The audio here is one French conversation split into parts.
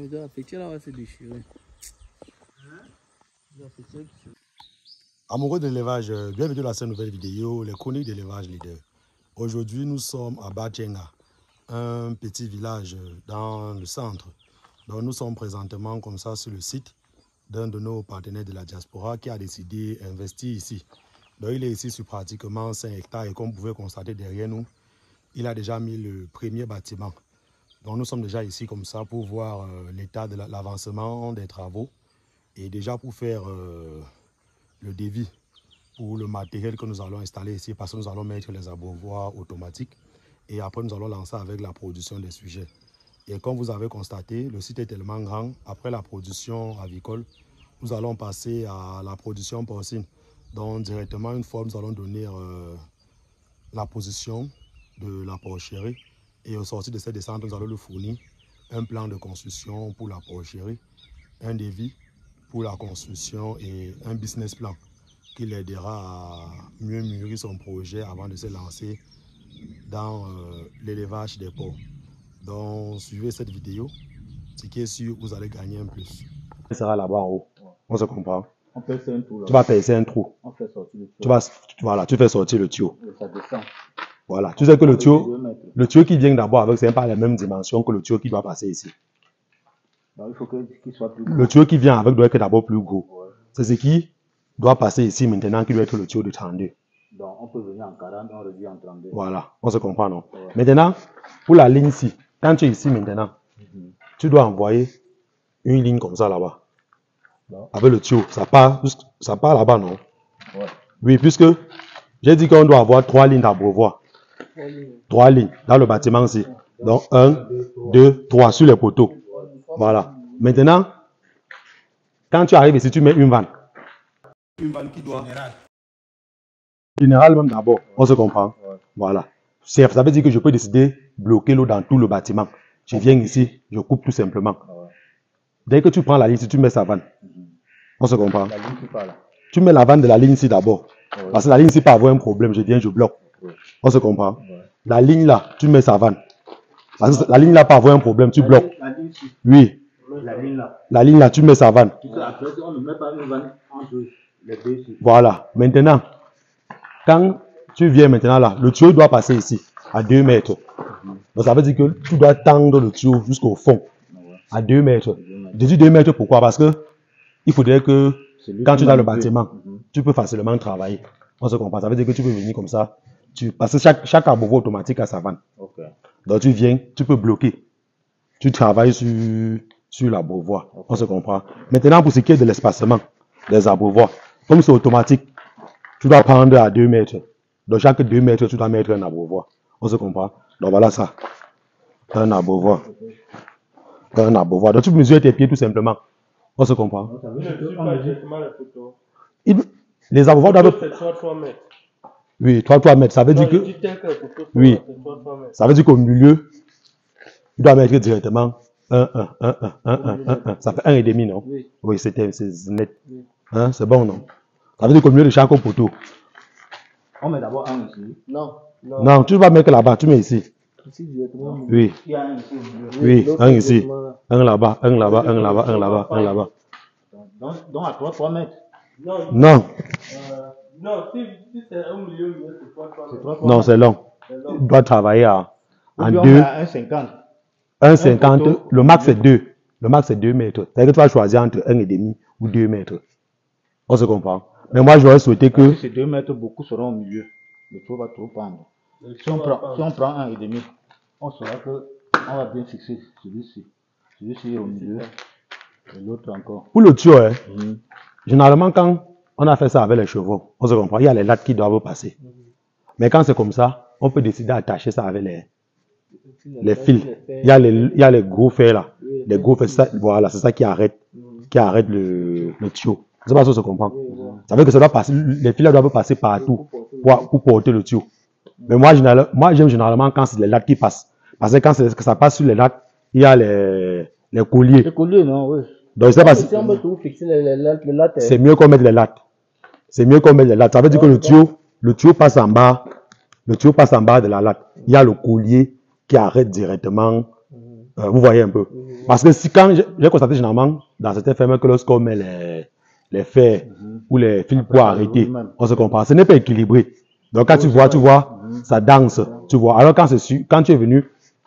On doit affecter là, c'est déchiré. Amoureux de l'élevage, euh, bienvenue dans cette nouvelle vidéo, les chroniques d'élevage leader. Aujourd'hui, nous sommes à Bachenga, un petit village euh, dans le centre. Donc, nous sommes présentement comme ça sur le site d'un de nos partenaires de la diaspora qui a décidé d'investir ici. Donc, il est ici sur pratiquement 5 hectares et comme vous pouvez constater derrière nous, il a déjà mis le premier bâtiment. Donc, nous sommes déjà ici comme ça pour voir euh, l'état de la- l'avancement des travaux et déjà pour faire euh, le devis pour le matériel que nous allons installer ici parce que nous allons mettre les abreuvoirs automatiques et après nous allons lancer avec la production des sujets. Et comme vous avez constaté, le site est tellement grand, après la production avicole, nous allons passer à la production porcine. Donc directement, une fois, nous allons donner euh, la position de la porcherie et au sortir de cette descente, nous allons lui fournir un plan de construction pour la porcherie, un devis pour la construction et un business plan qui l'aidera à mieux mûrir son projet avant de se lancer dans euh, l'élevage des porcs. Donc, suivez cette vidéo. Ce qui est sûr, vous allez gagner un plus. Il sera là-bas en haut. On se comprend. On un tour là. Tu vas percer un trou. On fait sortir le tuyau. Tu vas, voilà, tu fais sortir le tuyau. Et ça descend. Voilà. Tu sais que le tuyau, le tuyau qui vient d'abord avec, c'est pas la même dimension que le tuyau qui doit passer ici. Donc, il faut qu'il soit plus Le tuyau qui vient avec doit être d'abord plus gros. Ouais. C'est ce qui doit passer ici maintenant qui doit être le tuyau de 32. Donc, on peut venir en 40, on réduit en 32. Voilà, on se comprend, non? Ouais. Maintenant, pour la ligne ici, quand tu es ici maintenant, Mhm. tu dois envoyer une ligne comme ça là-bas. Avec le tuyau, ça part, ça part là-bas, non? Ouais. Oui, puisque j'ai dit qu'on doit avoir trois lignes d'abreuvoir. Trois lignes dans le bâtiment ici. Donc, un, deux, trois sur les poteaux. Voilà. Maintenant, quand tu arrives ici, tu mets une vanne. Une vanne qui doit. Général même d'abord, on se comprend. Voilà. C'est- Ça veut dire que je peux décider de bloquer l'eau dans tout le bâtiment. Je viens ici, je coupe tout simplement. Dès que tu prends la ligne, si tu mets sa vanne, on se comprend. Tu mets la vanne de la ligne ici d'abord. Parce que la ligne ici peut avoir un problème, je viens, je bloque. Ouais. On se comprend. Ouais. La ligne là, tu mets sa vanne. La ligne là peut avoir un problème, tu bloques. La ligne ici. Oui. La ligne là. La ligne là, tu mets sa vanne. Puisque après, on ne met pas une vanne entre les deux ici. Voilà. Maintenant, quand tu viens maintenant là, le tuyau doit passer ici, à 2 mètres. Donc ça veut dire que tu dois tendre le tuyau jusqu'au fond, Ouais. à 2 mètres. Deux mètres. Je dis 2 mètres pourquoi? Parce que il faudrait que quand tu es dans le bâtiment, Mhm. tu peux facilement travailler. On se comprend. Ça veut dire que tu peux venir comme ça. Tu, parce que chaque, chaque automatique a sa vanne. Donc tu viens, tu peux bloquer. Tu travailles sur, sur l'abreuvoir. On se comprend. Maintenant, pour ce qui est de l'espacement des abreuvoirs, comme c'est automatique, tu dois prendre à 2 mètres. Dans chaque 2 mètres, tu dois mettre un abreuvoir. On se comprend. Donc voilà ça. Un abreuvoir. Un abreuvoir. Donc tu mesures tes pieds tout simplement. On se comprend. Photos. Il- les abreuvoirs doivent... C'est 3 3 mètres. Oui, 3, 3 mètres. Ça veut Non, dire que... Oui. là, c'est 3 3 mètres. Ça veut dire qu'au milieu, tu dois mettre directement 1, 1, 1, 1, 1, 1, 1, 1. Ça fait 1 et demi, non? Oui. Oui, c'est net. Oui. Hein, c'est bon, non? Ça veut dire qu'au milieu de chaque poteau. On met d'abord un ici. Non. Non. Non, tu vas mettre là-bas, tu mets ici. Ici directement. Oui, Il y a un ici au milieu. oui, un ici. Un là-bas, un là-bas, un là-bas, un là-bas, un là-bas. Donc, donc à 3, 3 mètres. Non. Non, euh, non, si, si c'est un milieu, milieu, c'est 3 3 C'est mètres. 3, 3 non, c'est long. Long. Tu dois travailler à, en Ou bien on 2, met à 1,50. 1,50. poteau. Le max, c'est 2. Le max, c'est 2 mètres. C'est-à-dire que tu vas choisir entre 1 et demi ou 2 mètres. On se comprend. Mais moi, j'aurais souhaité que Si c'est 2 mètres, beaucoup seront au milieu. Le trou va trop pendre. Si on, prend, si on prend un et demi, on saura que on va bien fixer celui-ci. Celui-ci est au milieu. Et l'autre encore. pour le tuyau, hein, Mhm. Généralement, quand on a fait ça avec les chevaux, on se comprend, il y a les lattes qui doivent passer. Mais quand c'est comme ça, on peut décider d'attacher ça avec les, les fils. Il y a les, il y a les gros fers là. Les gros fers, ça- voilà, c'est ça qui arrête, qui arrête le, le tuyau. Je sais pas si on se comprend. Ça veut dire que ça doit passer, les fils là doivent passer partout pour, pour porter le tuyau. Mais moi, moi, j'aime généralement quand c'est les lattes qui passent. Parce que quand que ça passe sur les lattes, il y a les, les colliers. C'est collé, non Oui. Donc, je sais pas si, Si on peut tout fixer les, les, lattes- les lattes, c'est mieux qu'on mette les lattes. C'est mieux qu'on mette les lattes. Ça veut dire que le tuyau, le tuyau passe en bas, le tuyau passe en bas de la latte. Il y a le collier qui arrête directement. Euh, vous voyez un peu. Parce que si quand j'ai constaté généralement dans certaines fermes que lorsqu'on met les, les fers ou les fils pour arrêter, on se comprend. Ce n'est pas équilibré. Donc quand tu vois, tu vois, ça danse, tu vois. Alors quand quand tu es venu,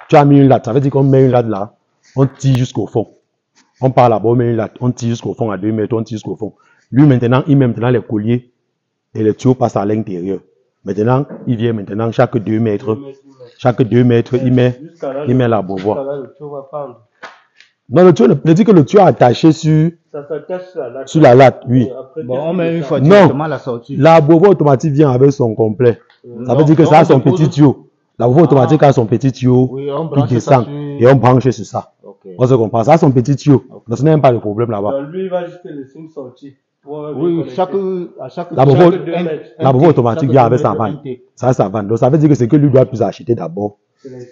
tu as mis une latte. Ça veut dire qu'on met une latte là, on tire jusqu'au fond. On part là-bas, on met une latte, on tire jusqu'au fond à 2 mètres, on tire jusqu'au fond. Lui maintenant, il met maintenant les colliers et les tuyaux passent à l'intérieur. Maintenant, il vient maintenant chaque 2 mètres, chaque 2 mètres, il met, là, il le- met la beauvoir. là, le tuyau va pendre. Non, le tuyau, je dis que le tuyau est attaché sur, Ça sur la latte. sur la latte, oui. Après, Bon, on met une fois Non. directement la sortie. La beauvoir automatique vient avec son complet. Ça veut dire que ça a on son petit tuyau. La beauvoir automatique a son petit tuyau Oui, qui descend sur- et on branche sur ça. On se comprend. Ça a son petit tuyau. Donc ce n'est même pas le problème là-bas. Lui, il va juste laisser une sortie. Oui, chaque, à chaque, La la T, automatique vient avec sa vanne. Ça, ça va. Donc ça veut dire que c'est que lui doit plus acheter d'abord.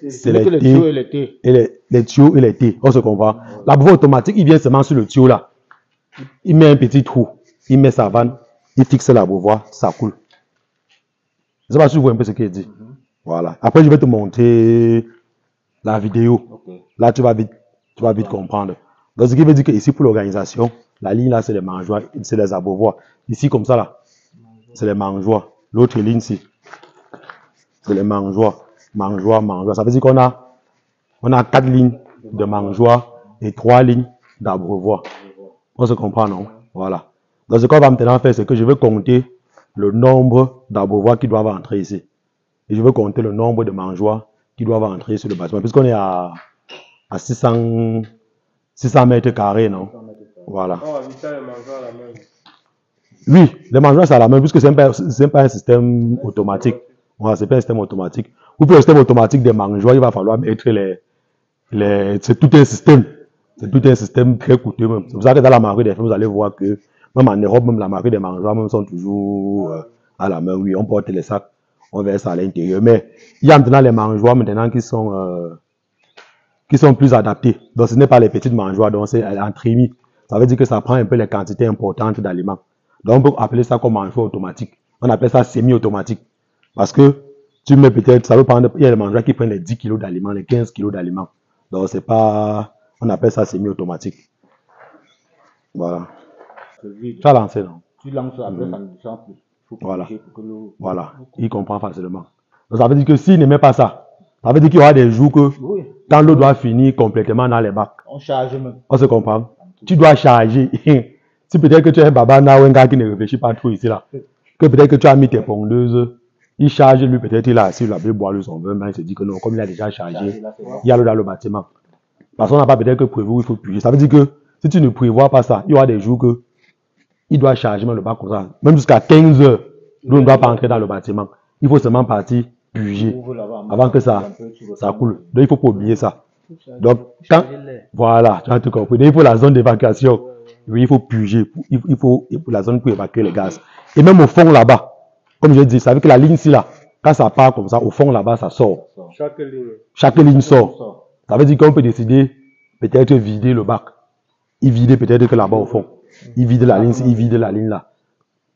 C'est les le tuyau T et les T. et les, les tuyaux et les T. On se comprend. La beauvoir automatique, il vient seulement sur le tuyau là. Il met un petit trou. Il met sa vanne. Il fixe la beauvoir. Ça coule. Je sais pas si vous voyez un peu ce qu'il dit. Voilà. Après, je vais te montrer la vidéo. Là, tu vas vite, tu vas vite comprendre. Donc, ce qui veut dire que ici, pour l'organisation, la ligne là, c'est les mangeoires, c'est les abreuvoirs. Ici, comme ça là, c'est les mangeoires. L'autre ligne ici, c'est les mangeoires. Mangeoires, mangeoires. Ça veut dire qu'on a, on a quatre lignes de mangeoires et trois lignes d'abreuvoirs. On se comprend, non? Voilà. Donc, ce qu'on va maintenant faire, c'est que je vais compter le nombre d'abreuvoirs qui doivent entrer ici. Et je vais compter le nombre de mangeoires qui doivent entrer sur le bâtiment. Puisqu'on est à, à 600, 600 mètres carrés, non? Voilà. À la main. Oui, les mangeoires, c'est à la main, puisque ce n'est pas, un système automatique. Voilà, c'est pas un système automatique. Ou pour le système automatique des mangeoires, il va falloir mettre les, les, c'est tout un système. C'est tout un système très coûteux même. C'est pour ça que dans la marque des femmes, vous allez voir que, même en Europe, même la marque des mangeoires, même sont toujours euh, à la main. Oui, on porte les sacs, on verse à l'intérieur. Mais il y a maintenant les mangeoires maintenant qui sont, euh, qui sont plus adaptés. Donc, ce n'est pas les petites mangeoires, donc c'est en trémie. Ça veut dire que ça prend un peu les quantités importantes d'aliments. Donc, on peut appeler ça comme mangeoire automatique. On appelle ça semi-automatique. Parce que tu mets peut-être, ça peut prendre, il y a des mangeoires qui prennent les 10 kilos d'aliments, les 15 kilos d'aliments. Donc, c'est pas, on appelle ça semi-automatique. Voilà. Tu as lancé, non? Tu lances après, ça ne descend plus. Voilà. pour que Voilà. Il comprend facilement. Donc, ça veut dire que s'il ne met pas ça, ça veut dire qu'il y aura des jours que, Oui, quand l'eau doit finir complètement dans les bacs, on charge même. On se comprend. Tu dois charger. si peut-être que tu es un baba ou un gars qui ne réfléchit pas trop ici là, que peut-être que tu as mis tes pondeuses, il charge lui, peut-être il a assis, il a pu boire son vin, il se dit que non, comme il a déjà chargé, il y a l'eau dans le bâtiment. Parce qu'on n'a pas peut-être que prévu il faut puiser. Ça veut dire que si tu ne prévois pas ça, il y aura des jours que il doit charger même le bac comme ça. Même jusqu'à 15 heures, l'eau ne doit pas entrer dans le bâtiment. Il faut seulement partir puiser avant que ça, ça coule. Donc il faut pas oublier ça. Donc, quand, voilà, tu as tout compris. Il faut la zone d'évacuation. Oui, il faut puger. Il il faut, il faut la zone pour évacuer les gaz. Et même au fond là-bas, comme je dis, ça veut que la ligne ici là, quand ça part comme ça, au fond là-bas, ça sort. Chaque ligne. Chaque ligne sort. Ça veut dire qu'on peut décider peut-être vider le bac. Il vide peut-être que là-bas au fond. Il vide la ligne, il vide la ligne là.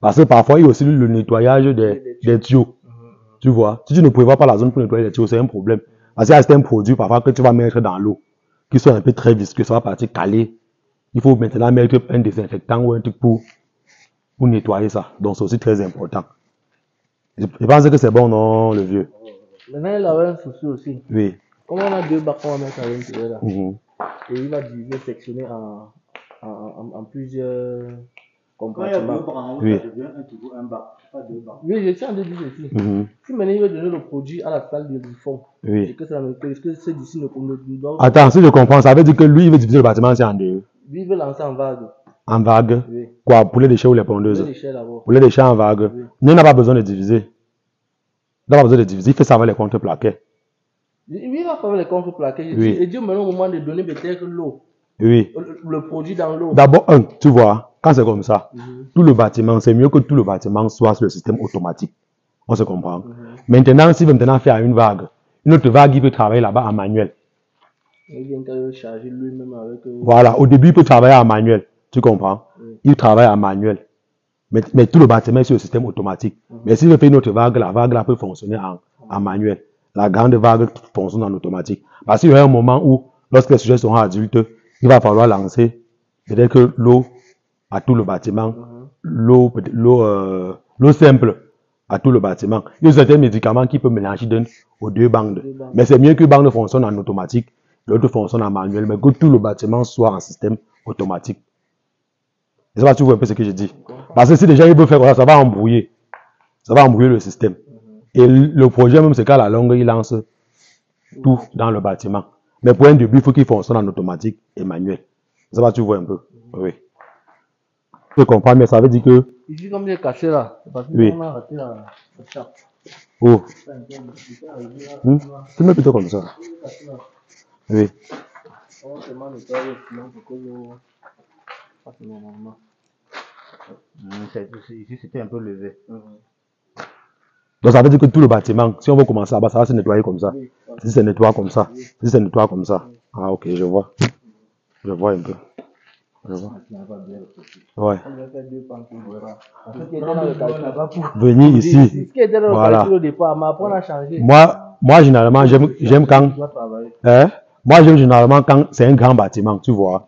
Parce que parfois, il y a aussi le nettoyage des, des tuyaux. Tu vois, si tu ne prévois pas la zone pour nettoyer les tuyaux, c'est un problème. Parce qu'il y a certains produits parfois que tu vas mettre dans l'eau, qui sont un peu très visqueux, ça va partir caler. Il faut maintenant mettre un désinfectant ou un truc pour, pour nettoyer ça. Donc c'est aussi très important. Je, je pense que c'est bon, non, le vieux? Maintenant, il avait un souci aussi. Oui. Comme on a deux bacs qu'on va mettre à l'intérieur là, Mhm. et il va diviser, sectionner en, en, en, en plusieurs Quand il y a deux compartiments. bras en haut, Oui. ça devient un, bac, pas deux bacs. Oui, je tiens à te dire ceci. Mhm. Si maintenant il veut donner le produit à la salle de du fond, Oui. que ça ne que, que ceux d'ici ne doivent Attends, si je comprends, ça veut dire que lui, il veut diviser le bâtiment c'est en deux. Lui, il veut lancer en vague. En vague? Oui. Quoi, pour les déchets ou les pondeuses? Veut les chairs d'abord. Pour les déchets en vague. Oui. Nous, n'a pas besoin de diviser. Il n'a pas besoin de diviser. Il fait avec les contreplaquets. Lui, il va faire les contreplaqués. Oui. Et Dieu, maintenant, au moment de donner peut-être l'eau, Oui. le, le produit dans l'eau. D'abord, un, tu vois, quand c'est comme ça, Mhm. tout le bâtiment, c'est mieux que tout le bâtiment soit sur le système automatique. On se comprend? Mhm. Maintenant, s'il veut maintenant faire une vague, une autre vague, il peut travailler là-bas en manuel. Il vient charger lui-même avec. euh, Voilà. Au début, il peut travailler en manuel. Tu comprends? Oui. Il travaille en manuel. Mais, mais tout le bâtiment est sur le système automatique. Mais s'il veut faire une autre vague, la vague là peut fonctionner en, en manuel. La grande vague fonctionne en automatique. Parce qu'il y a un moment où lorsque les sujets seront adultes, il va falloir lancer peut-être que l'eau à tout le bâtiment, l'eau euh, l'eau simple à tout le bâtiment. Il y a certains médicaments qui peuvent mélanger d'un aux deux bandes. Mais c'est mieux que bande fonctionne en automatique, l'autre fonctionne en manuel, mais que tout le bâtiment soit en système automatique. Je sais pas si tu vois un peu ce que je dis. Parce que si déjà il veut faire ça, ça va embrouiller. Ça va embrouiller le système. Et le projet même, c'est qu'à la longue, il lance tout dans le bâtiment. Mais pour un début, il faut qu'il fonctionne en automatique et manuel. Ça va, tu vois un peu. Oui. Je comprends, mais ça veut dire que, Ici, comme j'ai cassé là, c'est parce Oui. qu'on a raté la, la chape. oh, hmm, tu mets plutôt comme ça. Oui. On va seulement nettoyer sinon pour que l'eau passe normalement. Ici, c'était un peu levé. Donc ça veut dire que tout le bâtiment, si on veut commencer là-bas, ça va se nettoyer comme ça. Si c'est nettoie comme ça. Si c'est nettoie comme ça. Ah, ok, je vois. Je vois un peu. Je vois. Ouais. Là-bas pour. Venir ici. Voilà. Moi, moi généralement, j'aime j'aime quand. Hein? Moi, j'aime généralement quand c'est un grand bâtiment, tu vois,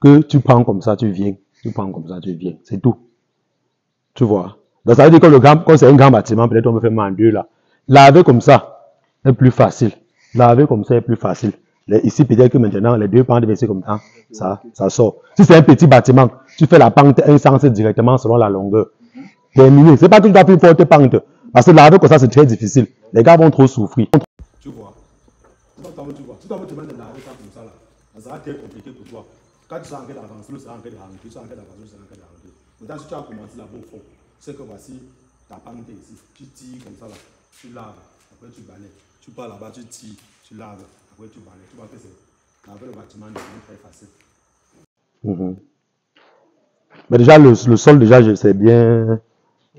que tu prends comme ça, tu viens. Tu prends comme ça, tu viens. C'est tout. Tu vois. Donc, ça veut dire que le grand, quand c'est un grand bâtiment, peut-être on peut faire en deux là. Laver comme ça est plus facile. Laver comme ça est plus facile. Les- ici, peut-être que maintenant, les deux pentes versées comme ça, ça, ça sort. Si c'est un petit bâtiment, tu fais la pente un sens directement selon la longueur. Terminé. C'est pas que tu dois plus forte pente. Parce que laver comme ça, c'est très difficile. Les gars vont trop souffrir. Tu vois. Tu vois. Si tu demandes de laver ça comme ça, là, ça sera très compliqué pour toi. Quand tu seras en train d'avancer, le sera en train d'avancer, tu seras en train d'avancer, le sera en train d'avancer. Maintenant, si tu as commencé là-bas au fond, c'est que voici ta pente ici. Tu tires comme ça, là, tu laves, après tu balayes. Tu pars là-bas, tu tires, tu laves, tu. Tu vois que c'est. Laver le bâtiment devient très facile. Mais déjà, le, le sol, déjà, je- c'est bien,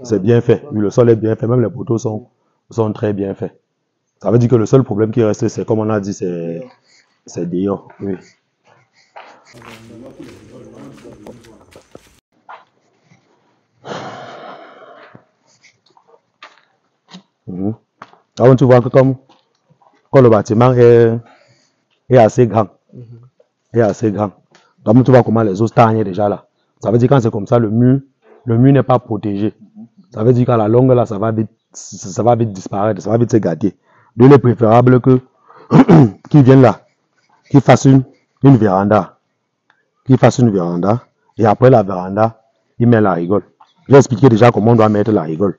c'est bien fait. Oui, le sol est bien fait. Même les poteaux sont, sont très bien faits. Ça veut dire que le seul problème qui reste, c'est comme on a dit, c'est, c'est dehors. Oui. Mhm. Alors, tu vois que comme, quand le bâtiment est, est assez grand, est assez grand, donc tu vois comment les eaux stagnent déjà là. Ça veut dire quand c'est comme ça, le mur, le mur n'est pas protégé. Ça veut dire qu'à la longue là, ça va vite, ça va vite disparaître, ça va vite se gâter. Donc il est préférable que qu'ils viennent là, qu'ils fassent une, une véranda, qu'ils fassent une véranda, et après la véranda, ils mettent la rigole. J'ai expliqué déjà comment on doit mettre la rigole.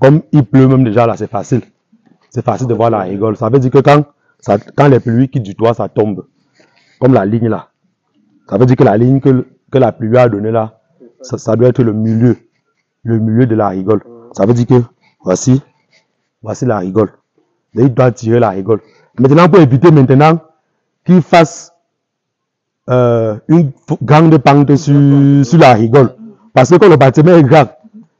Comme il pleut même déjà là, c'est facile. C'est facile de voir la rigole. Ça veut dire que quand, quand les pluies quittent du toit, ça tombe. Comme la ligne là. Ça veut dire que la ligne que, la pluie a donnée là, ça, doit être le milieu. Le milieu de la rigole. Ça veut dire que voici, voici la rigole. Il doit tirer la rigole. Maintenant, pour éviter maintenant qu'il fasse euh, une grande pente sur, sur la rigole. Parce que quand le bâtiment est grand,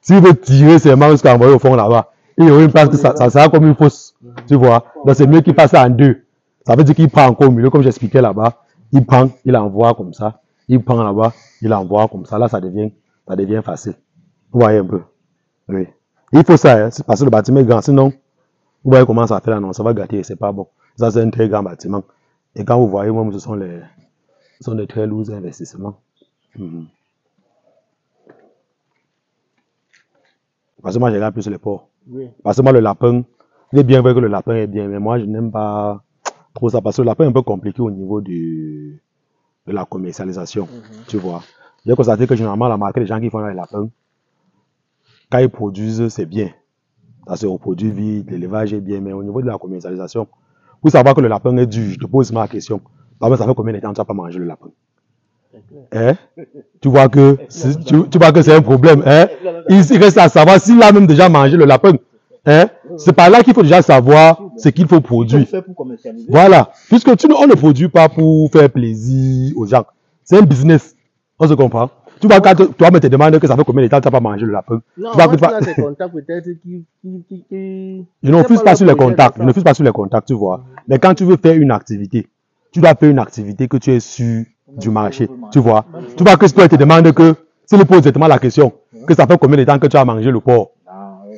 s'il veut tirer ses mains jusqu'à envoyer au fond là-bas, il y aura une place que ça, ça sera comme une fosse. Tu vois? Donc c'est mieux qu'il fasse ça en deux. Ça veut dire qu'il prend encore au milieu, comme j'expliquais là-bas. Il prend, il envoie comme ça. Il prend là-bas, il envoie comme ça. Là, ça devient, ça devient facile. Vous voyez un peu? Oui. Il faut ça, hein, c'est parce que le bâtiment est grand. Sinon, vous voyez comment ça fait là, non, ça va gâter, c'est pas bon. Ça, c'est un très grand bâtiment. Et quand vous voyez, même, ce sont les, ce sont des très lourds investissements. Mhm. Parce que moi, je regarde plus les porcs. Oui. Parce que moi, le lapin, il est bien vrai que le lapin est bien, mais moi, je n'aime pas trop ça. Parce que le lapin est un peu compliqué au niveau du, de la commercialisation. Tu vois. J'ai constaté que généralement, la marque, les gens qui font les lapins, quand ils produisent, c'est bien. Ça se reproduit vite, l'élevage est bien, mais au niveau de la commercialisation, pour savoir que le lapin est dur, je te pose ma question. Par exemple, ça fait combien de temps tu n'as pas mangé le lapin? Hein? Tu vois que c'est- tu, tu vois que c'est un problème. Hein? Il, il reste à savoir s'il a même déjà mangé le lapin. Hein? C'est par là qu'il faut déjà savoir ce qu'il faut produire. fait pour commercialiser. Voilà. Puisque tu, on ne produit pas pour faire plaisir aux gens. C'est un business. On se comprend? Tu vois, quand toi, me te demandes que ça fait combien de temps tu n'as pas mangé le lapin? Non, tu vois moi, que tu tu vas- as des contacts peut-être qui. qui, qui, qui... Je ne C'est fuse pas pas sur les contacts. c'est Je ne ça. fuse pas sur les contacts, tu vois. Mais quand tu veux faire une activité, tu dois faire une activité que tu es sûr du marché. Tu vois. Tu vois que si toi, te demande que, s'il lui pose directement la question, que ça fait combien de temps que tu as mangé le porc?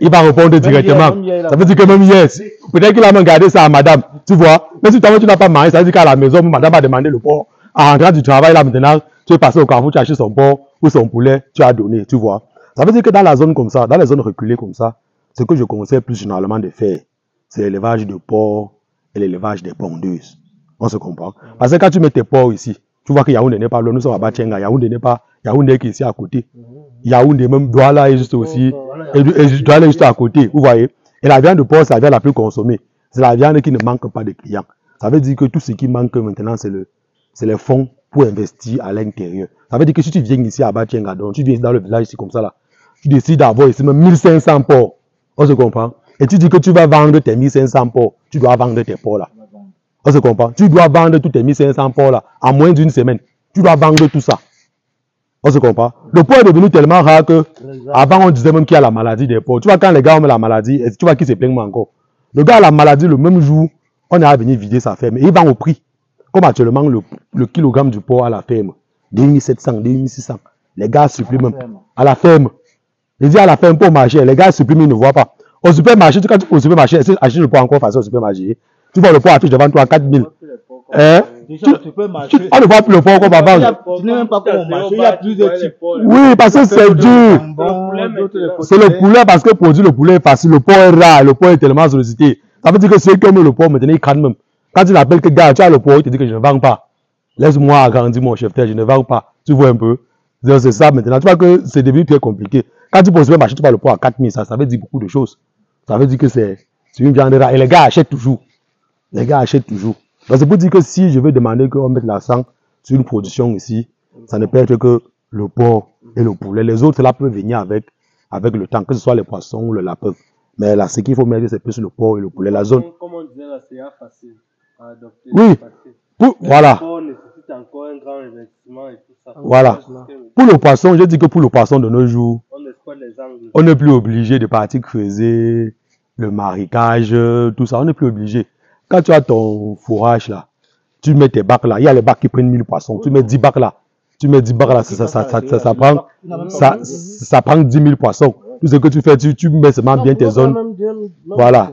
Il va répondre directement. Ça veut dire que même hier, peut-être qu'il a même gardé ça à madame. Tu vois Mais si toi, tu n'as pas marié, ça veut dire qu'à la maison, madame a demandé le porc. En rentrant du travail, là, maintenant, tu es passé au carrefour, tu as acheté son porc ou son poulet, tu as donné, tu vois. Ça veut dire que dans la zone comme ça, dans les zones reculées comme ça, ce que je conseille plus généralement de faire, c'est l'élevage de porcs et l'élevage des pondeuses. On se comprend. Parce que quand tu mets tes porcs ici, tu vois que Yaoundé n'est pas là, nous sommes à Batienga, Yaoundé n'est pas, Yaoundé qui est ici à côté. Yaoundé même Douala est juste aussi, et, et Douala est juste à côté, vous voyez. Et la viande de porc, c'est la viande la plus consommée. C'est la viande qui ne manque pas de clients. Ça veut dire que tout ce qui manque maintenant, c'est le, c'est les fonds pour investir à l'intérieur. Ça veut dire que si tu viens ici à Batienga, donc tu viens dans le village ici comme ça là, tu décides d'avoir ici même 1500 porcs. On se comprend? Et tu dis que tu vas vendre tes 1500 porcs, tu dois vendre tes porcs là. On se comprend. Tu dois vendre tous tes 1500 porcs là en moins d'une semaine. Tu dois vendre tout ça. On se comprend. Le porc est devenu tellement rare que avant on disait même qu'il y a la maladie des porcs. Tu vois quand les gars ont la maladie, tu vois qui se plaignent encore? Le gars a la maladie le même jour, on est à venir vider sa ferme. Et il vend au prix. Comme actuellement le, le kilogramme du porc à la ferme. 2700, 2600. Les gars supplient même. À la ferme. Il dit à la ferme pour marcher. Les gars supplient, ils ne voient pas. Au supermarché, tu, quand tu vas au supermarché, acheter le porc encore facile au supermarché? Tu vois le porc affiche devant toi 4000. Hein? Déjà, tu peux marcher. Tu- on ne voit plus le porc qu'on va Il y a- vendre. Tu n'es même pas comment marcher. Il y a plusieurs types. Oui, parce que c'est dur. C'est le poulet parce que produire le poulet est facile. Le porc est rare. Le porc est tellement sollicité. Ça veut dire que ceux qui aiment le porc, maintenant, ils craignent même. Quand tu l'appelles que gars, tu as le porc, il te dit que je ne vends pas. Laisse-moi agrandir mon chef je ne vends pas. Tu vois un peu? C'est ça maintenant. Tu vois que c'est devenu très compliqué. Quand tu poses le marché, tu vois le porc à 4000, ça, ça veut dire beaucoup de choses. Ça veut dire que c'est c'est une viande rare. Et les gars achètent toujours. Les gars achètent toujours. Donc c'est pour dire que si je veux demander qu'on mette l'accent sur une production ici, ça ne peut être que le porc et le poulet. Les autres, là, peuvent venir avec, avec le temps, que ce soit les poissons ou le lapin. Mais là, ce qu'il faut mettre, c'est plus le porc et le poulet. La zone. Comme, on disait là, c'est facile à adopter. Oui. facile. Pour- voilà. Le encore un grand investissement et tout ça. Voilà. Pour le poisson, je dis que pour le poisson de nos jours, On n'est plus obligé de partir creuser le marécage, tout ça. On n'est plus obligé. Quand tu as ton fourrage là, tu mets tes bacs là. Il y a les bacs qui prennent 1000 poissons. Tu mets 10 bacs là. Tu mets 10 bacs là. Ça, prend, ça, prend 10 000 poissons. Tout ce que tu fais, tu, tu mets seulement bien tes zones. Voilà.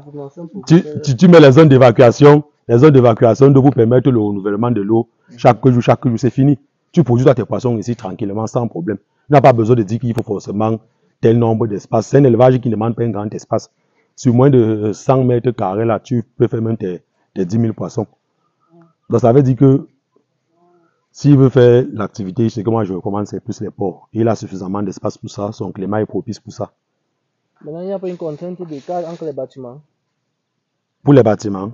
Tu, tu, mets les zones d'évacuation. Les zones d'évacuation de vous permettre le renouvellement de l'eau. Chaque jour, chaque jour, c'est fini. Tu produis tes poissons ici tranquillement, sans problème. Tu n'as pas besoin de dire qu'il faut forcément tel nombre d'espace. C'est un élevage qui ne demande pas un grand espace. Sur moins de 100 mètres carrés, là, tu peux faire même tes, tes 10 000 poissons. Donc, ça veut dire que s'il veut faire l'activité, ce que moi je recommande, c'est plus les porcs. Il a suffisamment d'espace pour ça. Son climat est propice pour ça. Maintenant, il n'y a pas une contrainte de cas entre les bâtiments. Pour les bâtiments.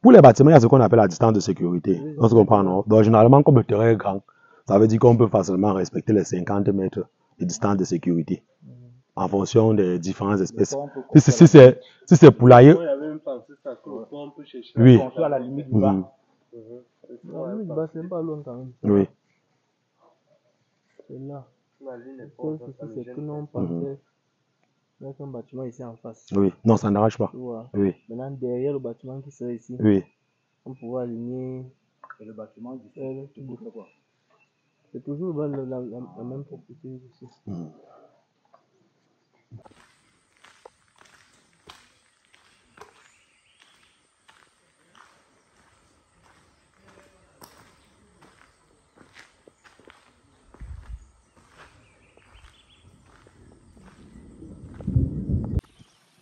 Pour les bâtiments, il y a ce qu'on appelle la distance de sécurité. On se comprend, non? Donc, généralement, comme le terrain est grand, ça veut dire qu'on peut facilement respecter les 50 mètres de distance de sécurité en fonction des différentes espèces. Si c'est, si c'est, si c'est poulailler, oui. À la limite du Mhm. bas. La limite basse, c'est pas loin quand même. Oui. C'est là. Imagine les Le seul souci, c'est que nous, on pensait mettre un bâtiment ici en face. Oui. Non, ça n'arrache pas. Oui. Maintenant, derrière le bâtiment qui serait ici, Oui. on pourrait aligner. Et le bâtiment du euh, tu bouffes quoi C'est toujours la, la, la, la même propriété ici.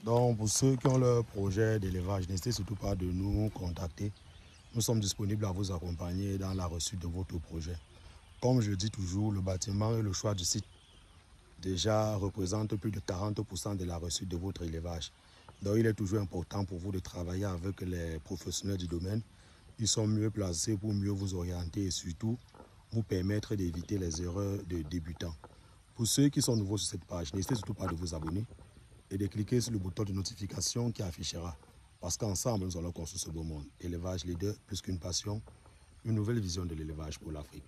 Donc, pour ceux qui ont leur projet d'élevage, n'hésitez surtout pas de nous contacter. Nous sommes disponibles à vous accompagner dans la reçue de votre projet. Comme je dis toujours, le bâtiment et le choix du site déjà représentent plus de 40% de la reçue de votre élevage. Donc, il est toujours important pour vous de travailler avec les professionnels du domaine. Ils sont mieux placés pour mieux vous orienter et surtout vous permettre d'éviter les erreurs de débutants. Pour ceux qui sont nouveaux sur cette page, n'hésitez surtout pas de vous abonner et de cliquer sur le bouton de notification qui affichera. Parce qu'ensemble, nous allons construire ce beau monde. Élevage leader, plus qu'une passion, une nouvelle vision de l'élevage pour l'Afrique.